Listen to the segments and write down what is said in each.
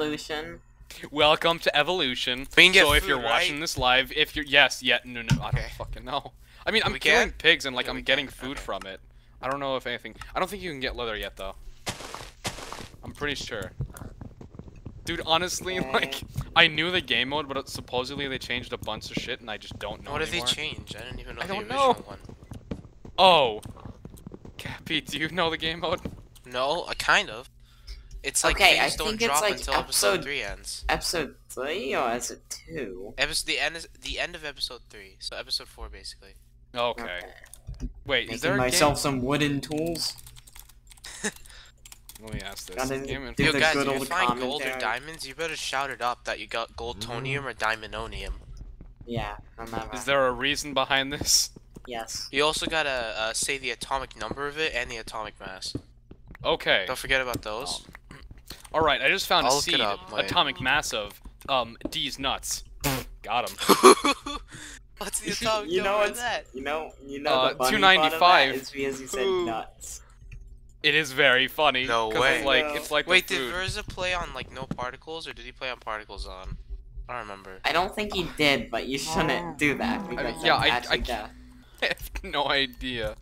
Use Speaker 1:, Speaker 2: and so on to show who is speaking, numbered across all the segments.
Speaker 1: Evolution.
Speaker 2: Welcome to Evolution.
Speaker 3: We can get
Speaker 2: so if
Speaker 3: food,
Speaker 2: you're
Speaker 3: right?
Speaker 2: watching this live, if you're yes, yeah, no, no, I don't fucking know. I mean, I'm killing
Speaker 3: can?
Speaker 2: pigs and like
Speaker 3: Yeah,
Speaker 2: I'm getting
Speaker 3: can.
Speaker 2: food
Speaker 3: Okay.
Speaker 2: from it. I don't know if anything. I don't think you can get leather yet though. I'm pretty sure. Dude, honestly,
Speaker 1: Okay.
Speaker 2: like I knew the game mode, but it, supposedly they changed a bunch of shit, and I just don't know
Speaker 3: What did they
Speaker 2: anymore.
Speaker 3: change? I didn't even know
Speaker 2: I
Speaker 3: the
Speaker 2: don't
Speaker 3: original
Speaker 2: know.
Speaker 3: one.
Speaker 2: Oh, Cappy, do you know the game mode?
Speaker 3: No, uh, kind of. It's like
Speaker 1: Okay, I
Speaker 3: things don't
Speaker 1: think it's
Speaker 3: drop
Speaker 1: like
Speaker 3: until episode
Speaker 1: episode-
Speaker 3: three ends.
Speaker 1: Episode 3 or is it 2?
Speaker 3: Episode the end is the end of episode three, so episode four basically.
Speaker 2: Okay. Wait, is there a
Speaker 1: myself some wooden tools.
Speaker 2: Let me ask this.
Speaker 1: Gotta
Speaker 2: Game
Speaker 1: do
Speaker 3: Yo
Speaker 1: the
Speaker 3: guys,
Speaker 1: good
Speaker 3: if you find gold or diamonds, you better shout it up that you got gold tonium or diamondonium.
Speaker 1: Yeah, remember.
Speaker 2: Is there a reason behind this?
Speaker 1: Yes.
Speaker 3: You also gotta uh, say the atomic number of it and the atomic mass.
Speaker 2: Okay.
Speaker 3: Don't forget about those.
Speaker 2: All right, I just found
Speaker 3: I'll
Speaker 2: a seed,
Speaker 3: up,
Speaker 2: atomic mass of um D's nuts. Got him.
Speaker 3: What's the atomic
Speaker 1: You know
Speaker 3: number
Speaker 1: what's-
Speaker 3: that?
Speaker 1: You know, you know
Speaker 2: Uh,
Speaker 1: the funny part of that
Speaker 2: 295.
Speaker 1: is because you said
Speaker 3: Ooh.
Speaker 1: nuts.
Speaker 2: It is very funny.
Speaker 3: No
Speaker 2: 'cause
Speaker 3: way.
Speaker 2: It's like
Speaker 1: No.
Speaker 2: it's like
Speaker 3: Wait,
Speaker 2: the
Speaker 3: did
Speaker 2: food.
Speaker 3: Verza play on like no particles or did he play on particles on? I don't remember.
Speaker 1: I don't think he did, but you shouldn't do that because
Speaker 2: yeah, I- I
Speaker 1: actually
Speaker 2: can't-
Speaker 1: death.
Speaker 2: I have no idea.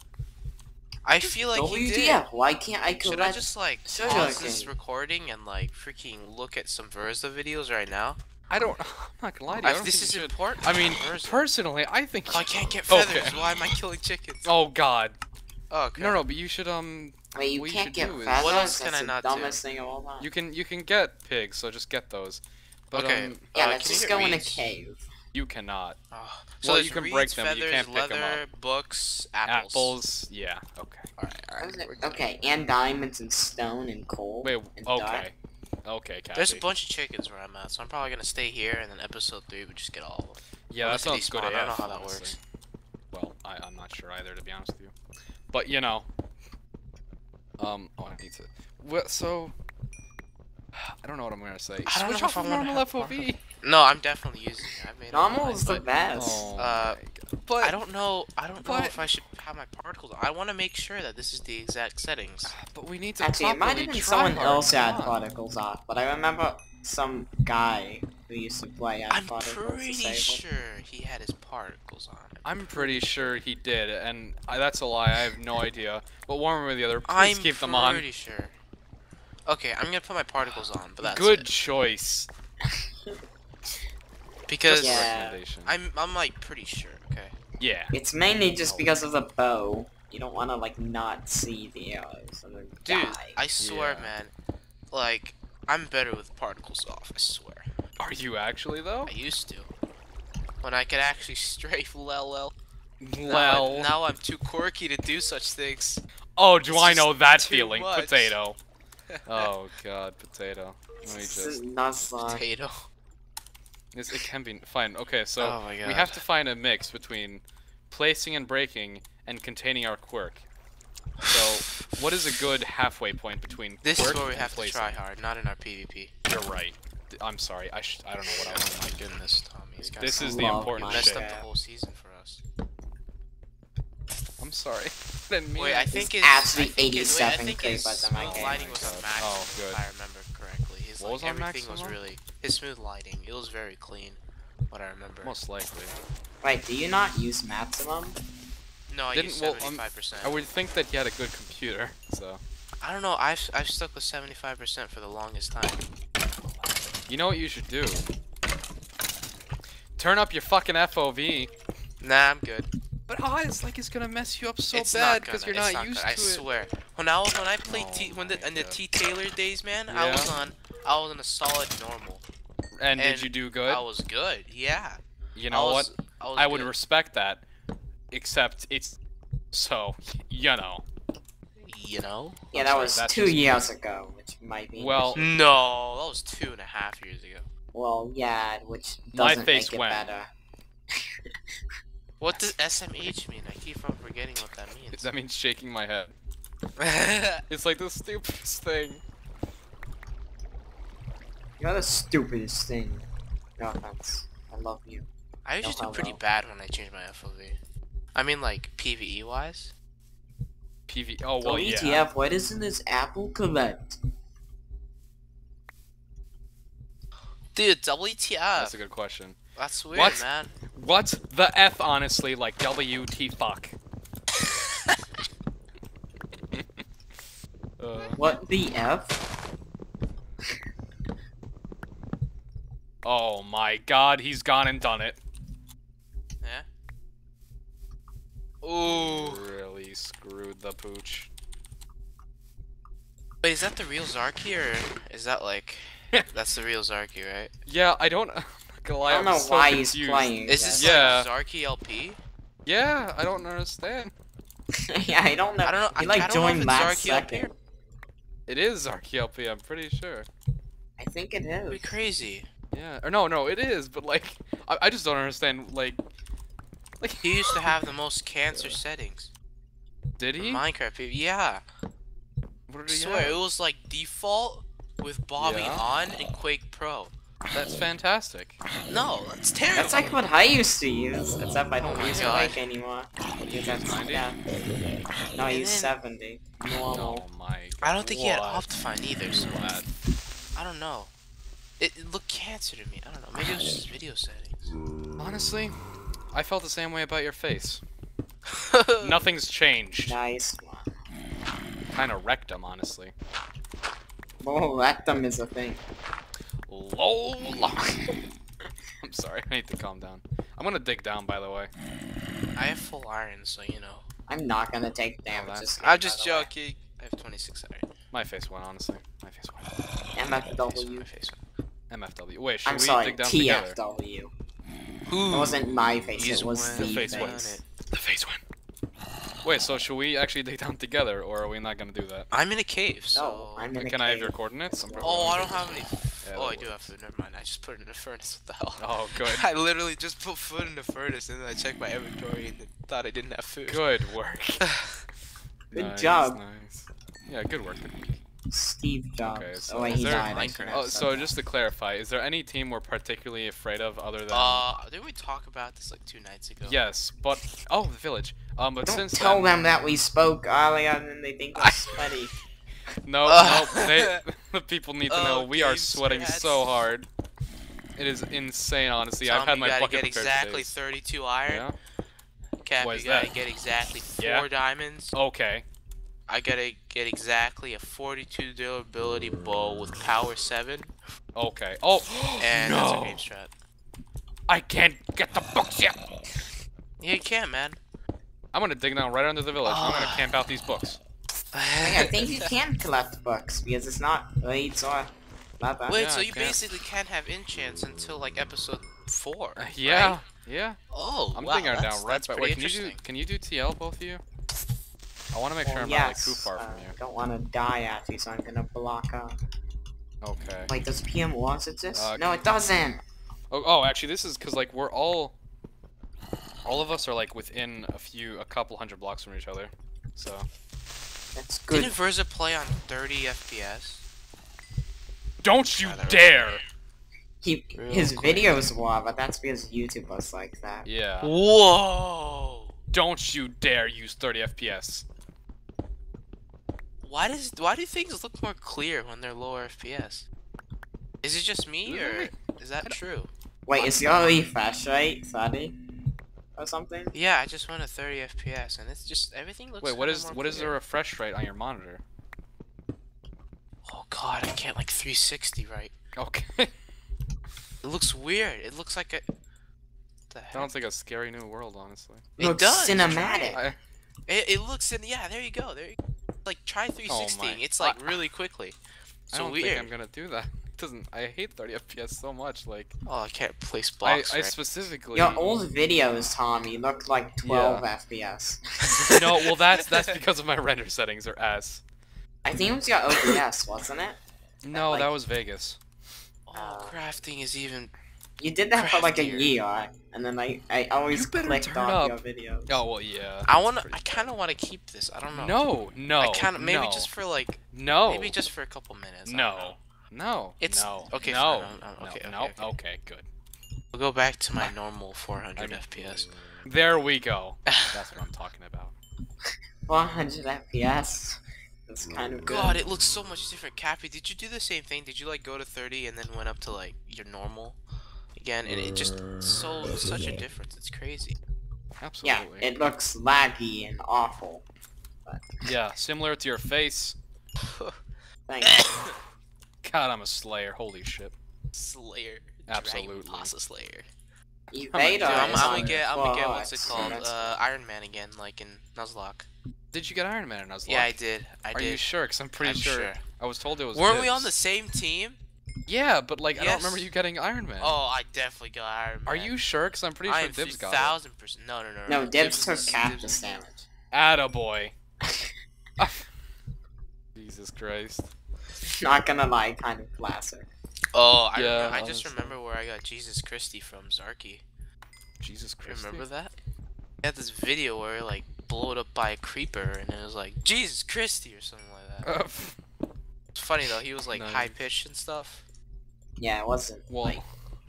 Speaker 3: I feel like he did.
Speaker 1: WTF, why can't I
Speaker 3: Should I just like
Speaker 1: Sugar
Speaker 3: pause this
Speaker 1: cane.
Speaker 3: recording and like freaking look at some Verza videos right now?
Speaker 2: I don't. I'm not gonna lie to you. I
Speaker 3: If
Speaker 2: don't
Speaker 3: this is
Speaker 2: you
Speaker 3: important.
Speaker 2: I mean,
Speaker 3: Verza.
Speaker 2: personally, I think.
Speaker 3: Oh, I can't get
Speaker 2: Okay.
Speaker 3: feathers. Why am I killing chickens?
Speaker 2: Oh God.
Speaker 3: Oh, okay.
Speaker 2: No, no, but you should um.
Speaker 1: Wait, you
Speaker 2: what
Speaker 1: can't
Speaker 2: should
Speaker 1: get
Speaker 2: do is-
Speaker 3: What else can
Speaker 1: That's
Speaker 3: I
Speaker 1: the
Speaker 3: not do?
Speaker 1: dumbest thing of all time.
Speaker 2: You can you can get pigs, so just get those. But
Speaker 3: Okay.
Speaker 2: um,
Speaker 1: yeah,
Speaker 3: uh,
Speaker 1: let's just
Speaker 3: get
Speaker 1: go in a cave.
Speaker 2: You cannot.
Speaker 3: Oh. So
Speaker 2: Well, you can
Speaker 3: reeds,
Speaker 2: break them, but
Speaker 3: feathers,
Speaker 2: you can't pick 'em
Speaker 3: leather, them up. books, apples.
Speaker 2: Apples. Yeah. Okay.
Speaker 3: Alright, alright.
Speaker 1: What was it?
Speaker 3: we're good.
Speaker 1: Okay, and diamonds and stone and coal.
Speaker 2: Wait.
Speaker 1: and
Speaker 2: Okay.
Speaker 1: dye.
Speaker 2: Okay, Kathy.
Speaker 3: There's a bunch of chickens where I'm at, so I'm probably gonna stay here, and then episode three we just get all of them.
Speaker 2: Yeah, that
Speaker 3: Unless they
Speaker 2: sounds good.
Speaker 3: despawn, I don't know how that
Speaker 2: honestly.
Speaker 3: works.
Speaker 2: Well, I, I'm not sure either, to be honest with you. But you know, um, oh, I need to. Well, so I don't know what I'm gonna say.
Speaker 3: I don't
Speaker 2: Switch
Speaker 3: know
Speaker 2: off
Speaker 3: if I
Speaker 2: normal
Speaker 3: have
Speaker 2: FOV.
Speaker 3: No, I'm definitely using it. I made it
Speaker 1: Normal is the
Speaker 3: but
Speaker 1: best.
Speaker 2: Oh,
Speaker 3: Uh,
Speaker 2: but
Speaker 3: I don't know. I don't know if I should have my particles. I want to make sure that this is the exact settings.
Speaker 2: But we need to
Speaker 1: Actually, it might have been someone
Speaker 2: hard,
Speaker 1: else
Speaker 2: come
Speaker 1: had
Speaker 2: on.
Speaker 1: particles off, but I remember some guy who used to play had
Speaker 3: I'm
Speaker 1: particles
Speaker 3: pretty
Speaker 1: disabled.
Speaker 3: sure he had his particles on.
Speaker 2: I'm pretty sure he did, and I, that's a lie. I have no idea. But one way or the other, please
Speaker 3: I'm
Speaker 2: keep them on.
Speaker 3: I'm pretty sure. Okay, I'm gonna put my particles on, but that's
Speaker 2: Good
Speaker 3: it.
Speaker 2: choice.
Speaker 3: because
Speaker 1: Yeah.
Speaker 3: I'm I'm like pretty sure. Okay.
Speaker 2: Yeah.
Speaker 1: It's mainly just because of the bow. You don't want to like not see the arrows and then
Speaker 3: Dude,
Speaker 1: die.
Speaker 3: I swear,
Speaker 2: Yeah.
Speaker 3: man. Like, I'm better with particles off. I swear.
Speaker 2: Are you actually though?
Speaker 3: I used to. When I could actually strafe lel lel. Now,
Speaker 2: Well.
Speaker 3: I- now I'm too quirky to do such things.
Speaker 2: oh, do
Speaker 3: it's
Speaker 2: I know that feeling?
Speaker 3: much.
Speaker 2: Potato. Oh God, potato. Let me
Speaker 1: This
Speaker 2: just.
Speaker 1: is nuts, uh,
Speaker 3: Potato.
Speaker 2: This, it can be fine. Okay, so
Speaker 3: Oh
Speaker 2: we have to find a mix between placing and breaking and containing our quirk. So, what is a good halfway point between
Speaker 3: This is
Speaker 2: quirk
Speaker 3: where we
Speaker 2: and
Speaker 3: have to try hard, not in our PvP.
Speaker 2: You're right. I'm sorry. I sh- I don't know what I was
Speaker 3: Oh my
Speaker 2: thinking.
Speaker 3: goodness, Tommy. These guys
Speaker 2: This
Speaker 3: are-
Speaker 2: is the
Speaker 1: Love
Speaker 2: important
Speaker 1: my
Speaker 3: messed
Speaker 2: shit.
Speaker 3: up the whole season for us.
Speaker 2: I'm sorry. Didn't mean
Speaker 3: Wait, I
Speaker 2: it.
Speaker 3: think
Speaker 1: There's
Speaker 3: it's
Speaker 1: actually
Speaker 3: I think it- wait, I
Speaker 1: 87
Speaker 3: think his
Speaker 1: creepers in my
Speaker 3: smooth
Speaker 1: game.
Speaker 3: lighting
Speaker 2: Oh
Speaker 3: was
Speaker 2: my
Speaker 3: on
Speaker 2: God.
Speaker 3: max,
Speaker 2: Oh,
Speaker 3: if
Speaker 2: good.
Speaker 3: Like
Speaker 2: was on
Speaker 3: everything was really his smooth lighting. It was very clean. What I remember.
Speaker 2: Most likely.
Speaker 1: Wait, do you not use maximum?
Speaker 3: no, I
Speaker 2: Didn't-
Speaker 3: used
Speaker 2: well, um,
Speaker 3: seventy five percent.
Speaker 2: I would think that he had a good computer. So,
Speaker 3: I don't know. I've I've stuck with seventy five percent for the longest time.
Speaker 2: you know what you should do? Turn up your fucking FOV.
Speaker 3: Nah, I'm good.
Speaker 2: But oh, it's like it's gonna mess you up so
Speaker 3: it's
Speaker 2: bad because you're not,
Speaker 3: not
Speaker 2: used
Speaker 3: gonna,
Speaker 2: to
Speaker 3: I
Speaker 2: it.
Speaker 3: swear. When I was when I played
Speaker 2: Oh
Speaker 3: T when the in the T Taylor days, man, I was on I was on a solid normal.
Speaker 2: And, did you do good?
Speaker 3: I was good. Yeah.
Speaker 2: you know
Speaker 3: I
Speaker 2: what?
Speaker 3: I, was
Speaker 2: I would respect that. Except it's so you know.
Speaker 3: you know.
Speaker 1: Yeah, that was
Speaker 2: that's
Speaker 1: two
Speaker 2: just-
Speaker 1: years ago, which might be.
Speaker 2: Well-
Speaker 3: No, that was two and a half years ago.
Speaker 1: well, yeah, which
Speaker 2: My
Speaker 1: doesn't
Speaker 2: face
Speaker 1: make it
Speaker 2: went.
Speaker 1: better.
Speaker 3: What does SMH mean? I keep on forgetting what that means.
Speaker 2: That means shaking my head. It's like the stupidest thing.
Speaker 1: You're the stupidest thing. No offense. I love you.
Speaker 3: I usually
Speaker 1: Oh,
Speaker 3: do pretty
Speaker 1: hello.
Speaker 3: bad when I change my FOV. I mean, like PVE wise.
Speaker 2: PVE. Oh
Speaker 1: So
Speaker 2: well, oh, yeah.
Speaker 1: ETF, why doesn't this apple collect?
Speaker 3: Dude, WTF?
Speaker 2: That's a good question.
Speaker 3: That's weird,
Speaker 2: What?
Speaker 3: man.
Speaker 2: What's the F honestly like WT fuck? uh,
Speaker 1: What the F?
Speaker 2: oh my god, he's gone and done it.
Speaker 3: Yeah. Ooh.
Speaker 2: Really screwed the pooch.
Speaker 3: Wait, is that the real Zarky or is that like that's the real Zarky, right?
Speaker 2: Yeah, I don't. I'm not gonna lie,
Speaker 1: I don't know
Speaker 2: so
Speaker 1: why
Speaker 2: confused.
Speaker 1: he's playing.
Speaker 3: Is this.
Speaker 2: Yeah.
Speaker 3: like Zarky LP?
Speaker 2: Yeah, I don't understand.
Speaker 1: yeah, I don't know.
Speaker 3: I don't know.
Speaker 1: He like
Speaker 3: I don't know if it's
Speaker 1: last
Speaker 3: Zarky LP.
Speaker 1: second.
Speaker 2: It is RKLP, I'm pretty sure.
Speaker 1: I think it
Speaker 3: That'd be crazy.
Speaker 2: Yeah, or no, no, it is, but like, I, I just don't understand. Like, like,
Speaker 3: He used to have the most cancer settings.
Speaker 2: did
Speaker 3: in
Speaker 2: he?
Speaker 3: Minecraft, yeah.
Speaker 2: What
Speaker 3: I
Speaker 2: did he
Speaker 3: swear,
Speaker 2: have?
Speaker 3: it was like default with bobbing
Speaker 2: Yeah.
Speaker 3: on and Quake Pro.
Speaker 2: That's fantastic.
Speaker 3: No, that's terrible.
Speaker 1: That's like what I used to use, except I don't
Speaker 3: Oh
Speaker 1: use
Speaker 3: God.
Speaker 1: Quake anymore. Because that's
Speaker 2: 90?
Speaker 1: yeah. No, I
Speaker 3: And
Speaker 1: use
Speaker 3: then-
Speaker 1: 70. Normal.
Speaker 2: Oh my. God.
Speaker 3: I don't think he had? Optifine either, so
Speaker 2: What?
Speaker 3: I don't know. It, it looked cancer to me. I don't know. Maybe it was just video settings.
Speaker 2: Honestly, I felt the same way about your face. Nothing's changed.
Speaker 1: Nice one.
Speaker 2: Kind of wrecked him, honestly.
Speaker 1: Oh, rectum is a thing.
Speaker 2: LOL. I'm sorry, I need to calm down. I'm gonna dig down, by the way.
Speaker 3: I have full iron, so you know.
Speaker 1: I'm not gonna take oh, damage.
Speaker 2: that's-
Speaker 1: this game,
Speaker 3: I'm just
Speaker 1: the way.
Speaker 3: joking. I have 26 iron.
Speaker 2: My face went, honestly. My face went.
Speaker 1: MFW.
Speaker 3: my face.
Speaker 2: MFW. Wait, should
Speaker 1: I'm
Speaker 2: we
Speaker 1: sorry,
Speaker 2: dig down together?
Speaker 1: TFW. It wasn't my face,
Speaker 3: He's
Speaker 1: it was
Speaker 3: one-
Speaker 1: the
Speaker 2: The face
Speaker 1: face.
Speaker 2: one. The face went. Wait, so should we actually dig down together, or are we not gonna do that?
Speaker 3: I'm in a cave, so.
Speaker 1: No, I'm in a
Speaker 2: Can I have your coordinates? I'm
Speaker 3: Oh, I don't have any.
Speaker 2: Yeah,
Speaker 3: oh, I do have food. Never mind. I just put it in the furnace. What the hell?
Speaker 2: Oh, good.
Speaker 3: I literally just put food in the furnace and then I checked my inventory and thought I didn't have food.
Speaker 2: Good work.
Speaker 1: Good
Speaker 2: Nice,
Speaker 1: job.
Speaker 2: Nice. Yeah, good work.
Speaker 1: Steve Jobs.
Speaker 2: Okay, so
Speaker 1: oh wait, he
Speaker 2: there-
Speaker 1: died.
Speaker 3: Minecraft?
Speaker 2: Oh, so
Speaker 1: that.
Speaker 2: just to clarify, is there any team we're particularly afraid of other than?
Speaker 3: Uh, did we talk about this like two nights ago?
Speaker 2: yes, but oh, the village. Um, but
Speaker 1: Don't
Speaker 2: since
Speaker 1: tell
Speaker 2: then,
Speaker 1: them that we spoke earlier and they think we're sweaty.
Speaker 2: no,
Speaker 3: Uh,
Speaker 2: no, they, the people need to know
Speaker 3: Oh,
Speaker 2: we are sweating so hard. It is insane, honestly.
Speaker 3: Tom,
Speaker 2: I've had my
Speaker 3: gotta
Speaker 2: bucket
Speaker 3: get exactly
Speaker 2: days.
Speaker 3: 32 iron.
Speaker 2: Yeah.
Speaker 3: Cap, you gotta
Speaker 2: that?
Speaker 3: get exactly four
Speaker 2: Yeah.
Speaker 3: diamonds.
Speaker 2: Okay.
Speaker 3: I gotta get exactly a 42 durability bow with power 7.
Speaker 2: Okay. Oh
Speaker 3: And
Speaker 2: no!
Speaker 3: that's our game strat.
Speaker 2: I can't get the books yet.
Speaker 3: Yeah, you can't, man.
Speaker 2: I'm gonna dig down right under the village. I'm gonna camp out these books.
Speaker 1: I think you can collect books because it's not rates or blah
Speaker 3: Wait,
Speaker 2: Yeah,
Speaker 3: so you
Speaker 2: can't.
Speaker 3: basically can't have enchants until like episode 4.
Speaker 2: Uh, yeah.
Speaker 3: right?
Speaker 2: Yeah.
Speaker 3: Oh,
Speaker 2: I'm
Speaker 3: wow,
Speaker 2: thinking
Speaker 3: that's,
Speaker 2: down right
Speaker 3: that's
Speaker 2: back.
Speaker 3: pretty
Speaker 2: Wait, can you do can you do TL both of you? I want to make sure I'm
Speaker 1: yes,
Speaker 2: not like too far
Speaker 1: uh,
Speaker 2: from you.
Speaker 1: I don't want to die at you, so I'm gonna block up.
Speaker 2: Okay.
Speaker 1: Wait, does PM Wars exist?
Speaker 2: Uh,
Speaker 1: no, it doesn't.
Speaker 2: Oh, oh, actually, this is because like we're all, all of us are like within a few, a couple hundred blocks from each other. So
Speaker 1: That's good.
Speaker 3: Didn't Verza play on 30 FPS?
Speaker 2: don't you
Speaker 3: Yeah, that was-
Speaker 2: dare!
Speaker 1: He
Speaker 3: Real
Speaker 1: his
Speaker 3: quick.
Speaker 1: videos were, but that's because YouTube was like that.
Speaker 2: Yeah.
Speaker 3: Whoa!
Speaker 2: Don't you dare use 30 FPS.
Speaker 3: Why does why do things look more clear when they're lower FPS? Is it just me or is that true?
Speaker 1: Wait, is your refresh rate 30 or something?
Speaker 3: Yeah, I just went to 30 FPS and it's just everything looks.
Speaker 2: Wait, what
Speaker 3: kinda
Speaker 2: is
Speaker 3: more
Speaker 2: what is the refresh rate on your monitor?
Speaker 3: Oh god, I can't like 360 right.
Speaker 2: Okay.
Speaker 3: It looks weird. It looks like a. The heck?
Speaker 2: Sounds like a scary new world, honestly.
Speaker 3: It
Speaker 1: Looks
Speaker 3: does.
Speaker 1: cinematic.
Speaker 2: I,
Speaker 3: It, it looks in. Yeah, there you go. There. You, like try 360.
Speaker 2: my-
Speaker 3: it's like
Speaker 2: I-
Speaker 3: really quickly.
Speaker 2: I don't
Speaker 3: weird.
Speaker 2: think I'm gonna do that. It doesn't. I hate 30 FPS so much. Like
Speaker 3: Oh, I can't place
Speaker 2: I,
Speaker 3: blocks.
Speaker 2: I
Speaker 3: right.
Speaker 2: specifically.
Speaker 1: Your old videos, Tommy, looked like 12 FPS.
Speaker 2: no, well that's that's because of my render settings are ass.
Speaker 1: I think it was your OBS, wasn't it?
Speaker 2: No,
Speaker 1: like-
Speaker 2: that was Vegas.
Speaker 3: Oh, crafting is even.
Speaker 1: You did that for like a
Speaker 3: Craftier.
Speaker 1: year, and then I, I always
Speaker 2: You better
Speaker 1: clicked
Speaker 2: turn
Speaker 1: off
Speaker 2: up.
Speaker 1: your video.
Speaker 2: Oh well, yeah.
Speaker 3: I wanna. I kind of want to keep this. I don't know.
Speaker 2: No, no.
Speaker 3: I kind of maybe
Speaker 2: no,
Speaker 3: just for like
Speaker 2: no.
Speaker 3: maybe just for a couple minutes. I don't
Speaker 2: no,
Speaker 3: know.
Speaker 2: No.
Speaker 3: It's-
Speaker 2: no.
Speaker 3: okay,
Speaker 2: No.
Speaker 3: fine, I'm- I'm-
Speaker 2: no.
Speaker 3: okay, okay,
Speaker 2: no.
Speaker 3: okay.
Speaker 2: okay, good.
Speaker 3: We'll go back to my normal 400
Speaker 2: I'm-
Speaker 3: FPS.
Speaker 2: There we go. That's what I'm talking about.
Speaker 1: 400 FPS. It's kind of
Speaker 3: God,
Speaker 1: good.
Speaker 3: it looks so much different. Cappy, did you do the same thing? Did you like go to 30 and then went up to like your normal again? And it just so such a difference. It's crazy.
Speaker 2: Absolutely.
Speaker 1: Yeah, it looks laggy and awful.
Speaker 2: yeah, similar to your face.
Speaker 1: Thanks.
Speaker 2: God, I'm a slayer. Holy shit.
Speaker 3: Slayer.
Speaker 2: Absolutely.
Speaker 3: Dragon Pasta Slayer.
Speaker 1: You
Speaker 3: Dude, I'm,
Speaker 1: is
Speaker 3: I'm
Speaker 1: on
Speaker 3: gonna get, I'm gonna get what's it called? Uh, Iron Man again, like in Nuzlocke.
Speaker 2: Did you get Iron Man in Nuzlocke?
Speaker 3: Yeah, I did. I
Speaker 2: Are
Speaker 3: did.
Speaker 2: you sure? Because I'm pretty
Speaker 3: I'm
Speaker 2: sure,
Speaker 3: sure.
Speaker 2: I was told it was.
Speaker 3: Weren't we on the same team?
Speaker 2: Yeah, but like I don't remember you getting Iron Man.
Speaker 3: Oh, I definitely got Iron Man.
Speaker 2: Are you sure? Because I'm pretty
Speaker 3: I
Speaker 2: sure
Speaker 3: am
Speaker 2: Dibs got it.
Speaker 3: thousand percent. No, no, no,
Speaker 1: No, Dibs
Speaker 3: is-
Speaker 1: took
Speaker 3: Dibs
Speaker 1: cactus
Speaker 3: is-
Speaker 1: damage.
Speaker 2: Attaboy. Jesus Christ.
Speaker 1: Not gonna lie, kind of classic.
Speaker 3: Oh, I,
Speaker 2: Yeah,
Speaker 3: I just remember where I got Jesus Christie from Zarky.
Speaker 2: Jesus Christ.
Speaker 3: Remember that? He had this video where he like blew up by a creeper, and it was like Jesus Christie or something like that. It's funny though. He was like
Speaker 2: Nice.
Speaker 3: high pitched and stuff.
Speaker 1: Yeah, it wasn't
Speaker 2: well,
Speaker 1: like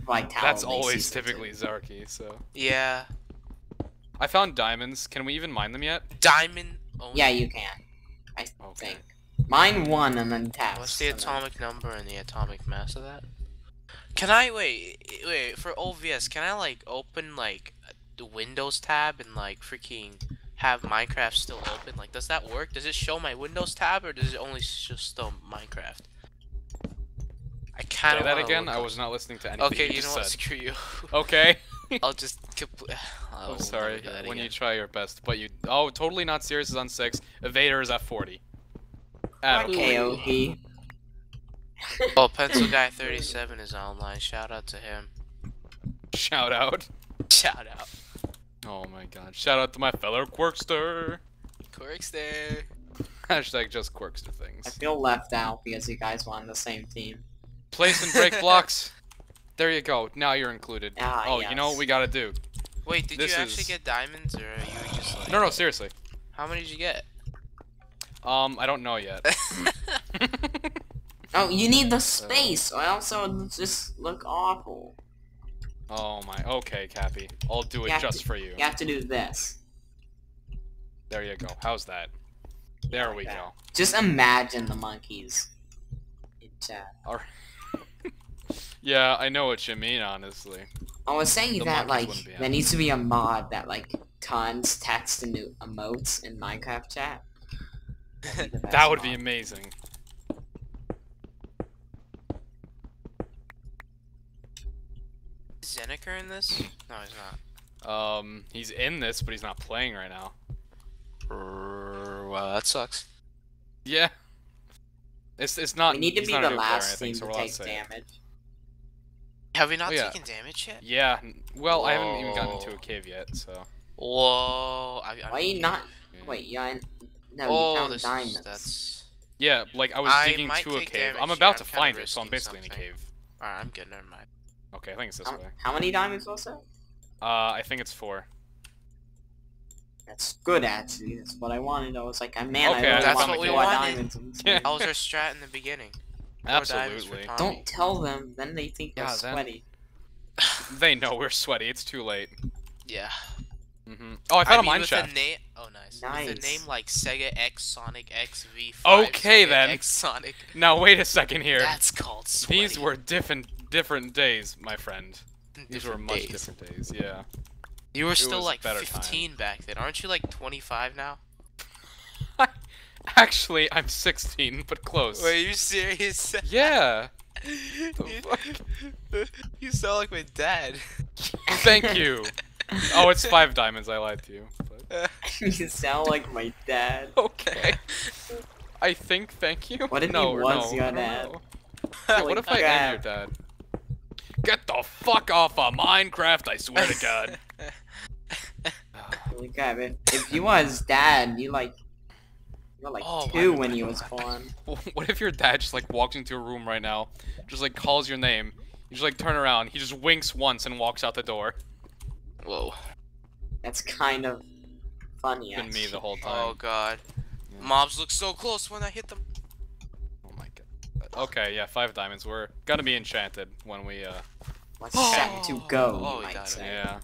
Speaker 1: Vitality.
Speaker 2: that's always
Speaker 1: season two.
Speaker 2: typically Zarky. So
Speaker 3: Yeah,
Speaker 2: I found diamonds. Can we even mine them yet?
Speaker 3: diamond. Only.
Speaker 1: Yeah, you can. I
Speaker 2: Okay.
Speaker 1: think. Mine one and then taps.
Speaker 3: What's the
Speaker 1: and then-
Speaker 3: atomic number and the atomic mass of that? Can I wait? Wait for OBS. Can I like open like the Windows tab and like freaking have Minecraft still open? Like, does that work? Does it show my Windows tab or does it only just show Minecraft? I kind
Speaker 2: Say
Speaker 3: of
Speaker 2: that again. I was not listening to anything
Speaker 3: Okay,
Speaker 2: you
Speaker 3: you
Speaker 2: just
Speaker 3: know what?
Speaker 2: said.
Speaker 3: Screw you.
Speaker 2: Okay.
Speaker 3: I'll just. compl- I'll
Speaker 2: I'm
Speaker 3: oh,
Speaker 2: sorry. When
Speaker 3: again.
Speaker 2: you try your best, but you. Oh, TotallyNotSirius is on six. Evader is at forty. Attaboy.
Speaker 1: KOP.
Speaker 3: Oh, Pencil Guy 37 is online. Shout out to him.
Speaker 2: Shout out.
Speaker 3: Shout out.
Speaker 2: Oh my god. Shout out to my fellow Quirkster.
Speaker 3: Quirks there.
Speaker 2: Hashtag just Quirkster
Speaker 1: I
Speaker 2: things.
Speaker 1: I feel left out because you guys were on the same team.
Speaker 2: Place and break blocks. There you go. Now you're included.
Speaker 1: Ah,
Speaker 2: oh, you know what we gotta do?
Speaker 3: Wait, did
Speaker 2: This
Speaker 3: you actually
Speaker 2: is-
Speaker 3: get diamonds or are you just like?
Speaker 2: No, no, seriously.
Speaker 3: How many did you get?
Speaker 2: Um, I don't know yet.
Speaker 1: Oh, you need the space, or else it would just look awful.
Speaker 2: oh my. Okay, Cappy. I'll do it just
Speaker 1: to-
Speaker 2: for you.
Speaker 1: You have to do this.
Speaker 2: There you go. How's that? There we go.
Speaker 1: Just imagine the monkeys. in chat.
Speaker 2: Yeah, I know what you mean, honestly.
Speaker 1: I was saying
Speaker 2: The
Speaker 1: that like there needs to be a mod that like tons text and new emotes in Minecraft chat. That'd be the best
Speaker 2: That would be amazing.
Speaker 3: Is Zeneker in this? No, he's not.
Speaker 2: Um, he's in this, but he's not playing right now.
Speaker 3: Wow, that sucks.
Speaker 2: Yeah. It's it's not.
Speaker 1: we need to be the
Speaker 2: new player or
Speaker 1: last
Speaker 2: anything,
Speaker 1: team
Speaker 2: so
Speaker 1: to
Speaker 2: we're
Speaker 1: take
Speaker 2: to say it.
Speaker 1: damage.
Speaker 3: Have we not
Speaker 2: Oh, yeah.
Speaker 3: taken damage yet?
Speaker 2: Yeah. n- Well, I haven't even gotten into a cave yet, so.
Speaker 3: Whoa. I, I
Speaker 1: Why you
Speaker 3: mean-
Speaker 1: not?
Speaker 2: yeah.
Speaker 1: Wait, you ain't- no,
Speaker 3: Oh,
Speaker 1: you found
Speaker 3: this
Speaker 1: diamonds.
Speaker 3: is that's.
Speaker 2: Yeah, like I was
Speaker 3: I
Speaker 2: digging to a cave.
Speaker 3: damage
Speaker 2: I'm about
Speaker 3: I'm
Speaker 2: to
Speaker 3: kinda
Speaker 2: find it, so I'm
Speaker 3: risking
Speaker 2: basically in a cave.
Speaker 3: Alright, I'm good. Never mind.
Speaker 2: Okay, I think it's this
Speaker 1: How,
Speaker 2: way.
Speaker 1: how many diamonds was that?
Speaker 2: Uh, I think it's four.
Speaker 1: That's good actually. That's what I wanted. I was like, man, I
Speaker 2: Okay,
Speaker 1: really
Speaker 3: that's
Speaker 1: want
Speaker 3: what
Speaker 1: to
Speaker 3: we wanted.
Speaker 1: diamonds. in
Speaker 2: Yeah.
Speaker 3: That was our strat in the beginning. Four
Speaker 2: Absolutely.
Speaker 1: Don't tell them, then they think
Speaker 2: Yeah,
Speaker 1: we're
Speaker 2: then-
Speaker 1: sweaty.
Speaker 2: They know we're sweaty. It's too late.
Speaker 3: Yeah.
Speaker 2: Mm -hmm. Oh, I found a
Speaker 3: mean,
Speaker 2: mine
Speaker 3: with
Speaker 2: shaft.
Speaker 3: A name, oh, nice. With a
Speaker 1: Nice.
Speaker 3: name like Sega X Sonic XV5.
Speaker 2: Okay,
Speaker 3: Sega
Speaker 2: then.
Speaker 3: X Sonic.
Speaker 2: Now wait a second here.
Speaker 3: That's called sweaty.
Speaker 2: These were different different days, my friend. These were much
Speaker 3: days.
Speaker 2: different days. Yeah.
Speaker 3: You were still like
Speaker 2: better
Speaker 3: 15 back then. Aren't you like 25 now?
Speaker 2: Actually, I'm 16, but close.
Speaker 3: Wait, are you serious?
Speaker 2: Yeah.
Speaker 3: you,
Speaker 2: fuck?
Speaker 3: you sound like my dad.
Speaker 2: Thank you. Oh, it's five diamonds. I lied to you. But...
Speaker 1: you sound like my dad.
Speaker 2: Okay. I think thank you.
Speaker 1: What if he
Speaker 2: no, or
Speaker 1: was
Speaker 2: no,
Speaker 1: your
Speaker 2: I don't
Speaker 1: dad?
Speaker 2: know. What if I am your dad? Get the fuck off of Minecraft! I swear to God.
Speaker 1: Holy crap! If, if you was dad, you like, you were like
Speaker 3: Oh, why
Speaker 1: two when
Speaker 3: I
Speaker 1: you was born.
Speaker 2: what if your dad just like walks into a room right now, just like calls your name, you just like turn around, he just winks once and walks out the door.
Speaker 3: Whoa.
Speaker 1: That's kind of funny.
Speaker 2: Been me the whole time.
Speaker 3: Oh god.
Speaker 2: Yeah.
Speaker 3: Mobs look so close when I hit them.
Speaker 2: Oh my god. Okay, yeah, five diamonds. We're gonna be enchanted when we uh.
Speaker 1: What's set to go?
Speaker 3: Oh,
Speaker 1: you
Speaker 3: we
Speaker 1: might
Speaker 3: got it.
Speaker 1: say.
Speaker 2: Yeah.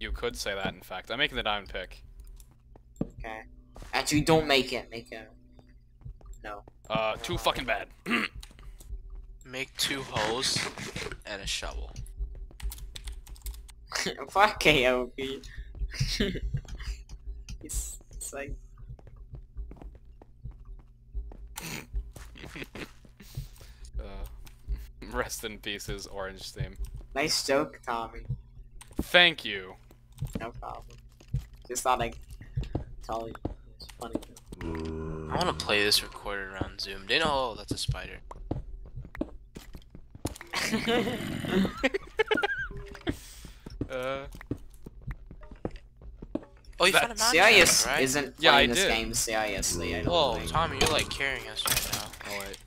Speaker 2: You could say that, in fact. I'm making the diamond pick.
Speaker 1: Okay. Actually, don't make it. Make a No.
Speaker 2: Uh, too fucking bad.
Speaker 3: Make two hoes and a shovel.
Speaker 1: Fuck KOP. it's, it's like
Speaker 2: uh, rest in pieces, orange theme.
Speaker 1: nice joke, Tommy.
Speaker 2: Thank you.
Speaker 1: No problem. Just thought I'd tell you. It's funny.
Speaker 3: I want to play this recorded around zoomed in. Oh, that's a spider.
Speaker 2: Uh,
Speaker 3: Oh, you
Speaker 2: That-
Speaker 3: found a mountain
Speaker 1: CIS
Speaker 3: right?
Speaker 1: isn't
Speaker 2: Yeah, I
Speaker 1: playing this
Speaker 2: did.
Speaker 1: game seriously. I don't
Speaker 3: Whoa,
Speaker 1: think.
Speaker 3: Tommy, you're like carrying us right now.
Speaker 2: oh wait.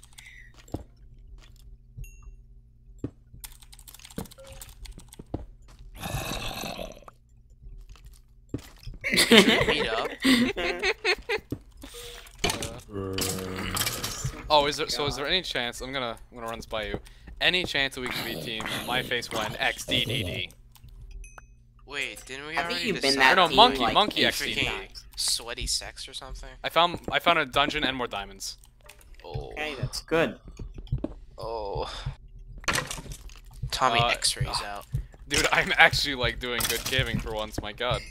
Speaker 3: Meet up.
Speaker 2: Uh, oh, is there? So is there any chance? I'm gonna I'm gonna run this by you. Any chance that we can be team My Face When XDDD?
Speaker 3: Wait, didn't we
Speaker 1: Haven't
Speaker 3: already
Speaker 1: you been
Speaker 3: decide
Speaker 1: that
Speaker 2: no,
Speaker 1: team,
Speaker 2: monkey-
Speaker 1: like,
Speaker 2: monkey
Speaker 1: eight
Speaker 2: XD.
Speaker 3: sweaty sex or something?
Speaker 2: I found I found a dungeon and more diamonds.
Speaker 3: Oh,
Speaker 1: Okay, that's good.
Speaker 3: oh. Tommy
Speaker 2: Uh,
Speaker 3: X-rays out.
Speaker 2: Dude, I'm actually like doing good caving for once. My God.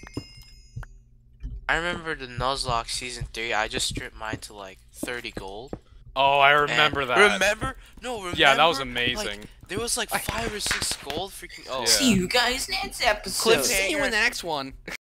Speaker 3: I remember the Nuzlocke season three. I just stripped mine to like 30 gold.
Speaker 2: Oh, I
Speaker 3: and-
Speaker 2: remember that.
Speaker 3: Remember? No, remember?
Speaker 2: yeah, that was
Speaker 3: Like,
Speaker 2: amazing.
Speaker 3: there was like five or six gold freaking. Oh,
Speaker 2: Yeah.
Speaker 1: See you guys next episode.
Speaker 3: Cliff-
Speaker 2: See you in the next one.